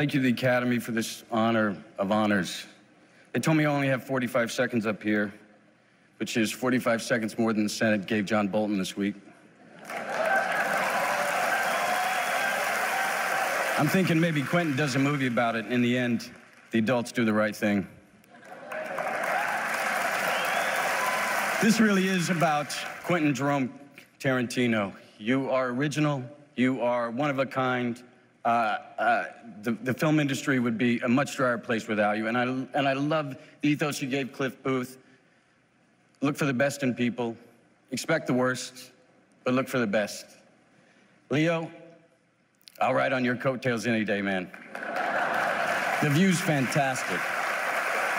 Thank you to the Academy for this honor of honors. They told me I only have 45 seconds up here, which is 45 seconds more than the Senate gave John Bolton this week. I'm thinking maybe Quentin does a movie about it. In the end, the adults do the right thing. This really is about Quentin Jerome Tarantino. You are original, you are one of a kind. Uh, uh, the, the, film industry would be a much drier place without you. And I, and I love the ethos you gave Cliff Booth. Look for the best in people, expect the worst, but look for the best. Leo, I'll ride on your coattails any day, man. The view's fantastic.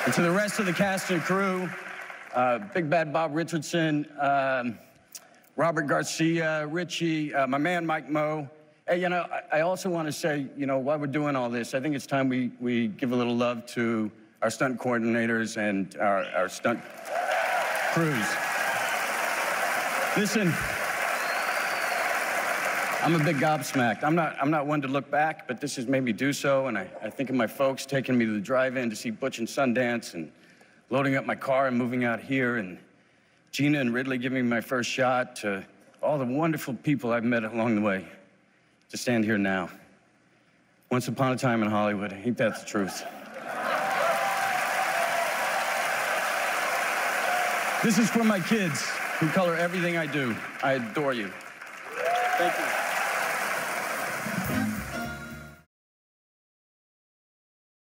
And to the rest of the cast and crew, uh, Big Bad Bob Richardson, um, Robert Garcia, Richie, uh, my man Mike Moh. Hey, you know, I, also want to say, you know, while we're doing all this, I think it's time we, we give a little love to our stunt coordinators and our, our stunt crews. Listen, I'm a big gobsmacked. I'm not, I'm not one to look back, but this has made me do so, and I, I think of my folks taking me to the drive-in to see Butch and Sundance and loading up my car and moving out here, and Geena and Ridley giving me my first shot, to all the wonderful people I've met along the way, to stand here now. Once upon a time in Hollywood, ain't that the truth? This is for my kids who color everything I do. I adore you. Thank you.